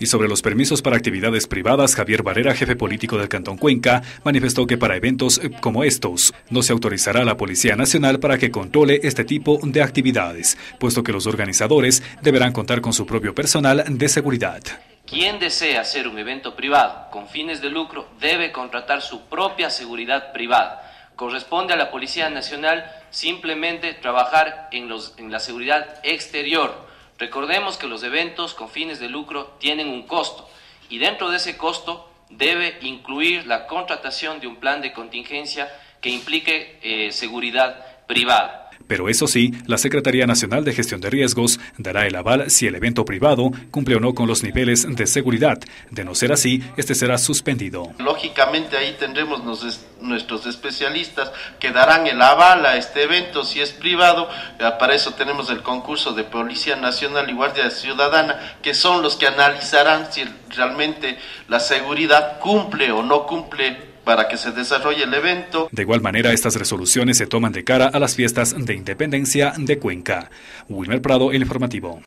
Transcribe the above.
Y sobre los permisos para actividades privadas, Javier Barrera, jefe político del Cantón Cuenca, manifestó que para eventos eh, como estos no se autorizará a la Policía Nacional para que controle este tipo de actividades, puesto que los organizadores deberán contar con su propio personal de seguridad. Quien desea hacer un evento privado con fines de lucro debe contratar su propia seguridad privada. Corresponde a la Policía Nacional simplemente trabajar los, en la seguridad exterior. Recordemos que los eventos con fines de lucro tienen un costo y dentro de ese costo debe incluir la contratación de un plan de contingencia que implique eh, seguridad privada. Pero eso sí, la Secretaría Nacional de Gestión de Riesgos dará el aval si el evento privado cumple o no con los niveles de seguridad. De no ser así, este será suspendido. Lógicamente ahí tendremos nuestros especialistas que darán el aval a este evento si es privado. Para eso tenemos el concurso de Policía Nacional y Guardia Ciudadana, que son los que analizarán si realmente la seguridad cumple o no cumple para que se desarrolle el evento. De igual manera, estas resoluciones se toman de cara a las fiestas de independencia de Cuenca. Wilmer Prado, el informativo.